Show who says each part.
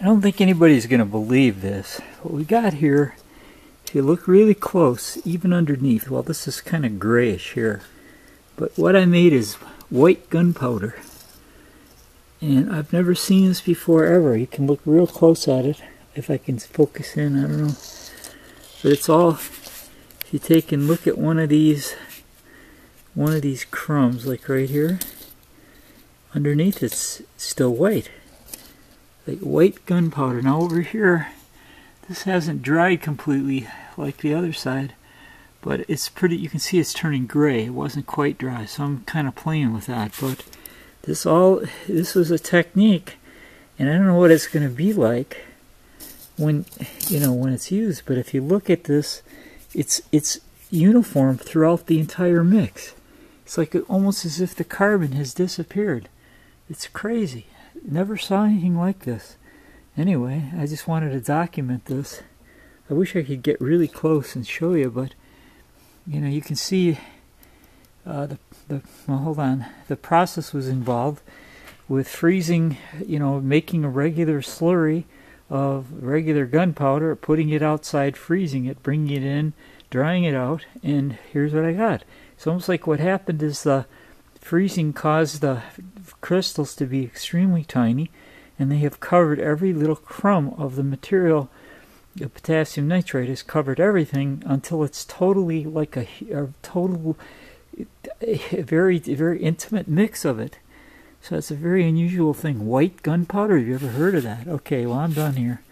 Speaker 1: I don't think anybody's going to believe this. What we got here, if you look really close, even underneath, well, this is kind of grayish here. But what I made is white gunpowder. And I've never seen this before ever. You can look real close at it. If I can focus in, I don't know. But it's all, if you take and look at one of these, one of these crumbs, like right here, underneath it's still white like white gunpowder. Now over here, this hasn't dried completely like the other side, but it's pretty, you can see it's turning gray. It wasn't quite dry, so I'm kind of playing with that. But this all, this was a technique, and I don't know what it's going to be like when, you know, when it's used. But if you look at this, it's, it's uniform throughout the entire mix. It's like almost as if the carbon has disappeared. It's crazy never saw anything like this. Anyway, I just wanted to document this. I wish I could get really close and show you, but you know, you can see uh, the, the, well, hold on, the process was involved with freezing, you know, making a regular slurry of regular gunpowder, putting it outside, freezing it, bringing it in, drying it out, and here's what I got. It's almost like what happened is the freezing caused the crystals to be extremely tiny, and they have covered every little crumb of the material. The potassium nitrate has covered everything until it's totally like a, a total, a very, very intimate mix of it. So it's a very unusual thing. White gunpowder, have you ever heard of that? Okay, well, I'm done here.